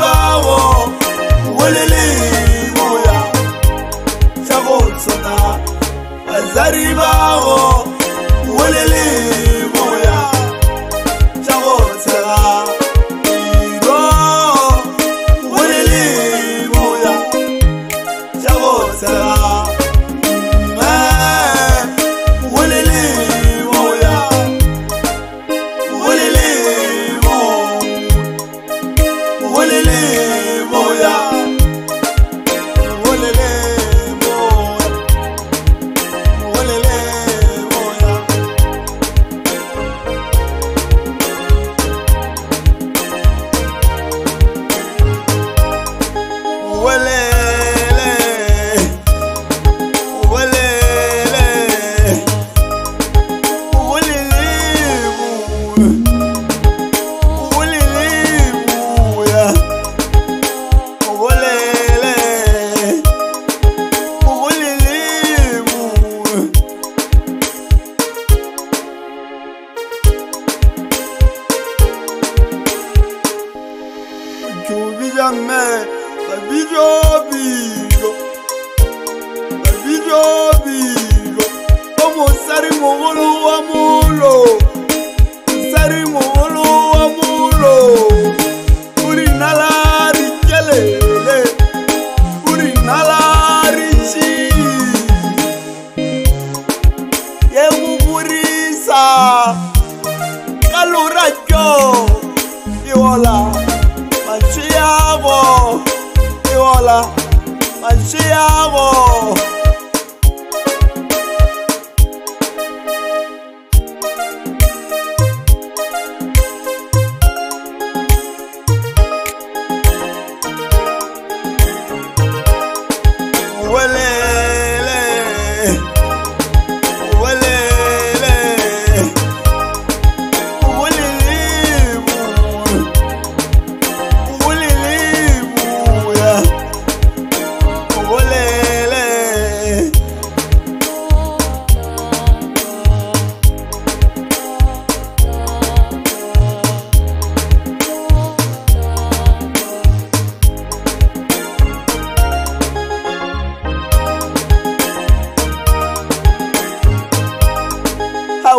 bawo welele moya shagotsona azari ya mme babijo bilo babijo bilo o mosari mogolo wa molo mosari mogolo wa molo o rinala rikelele o rinala riši ye go borisa ka lorakyo e ola see ya.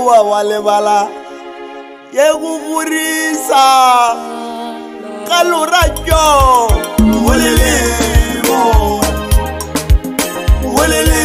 wa walebala ye go burisa ka loratjo bolelebo bolelebo